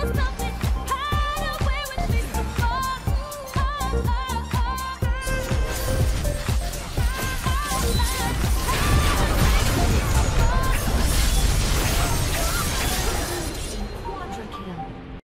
There's hide away with me so.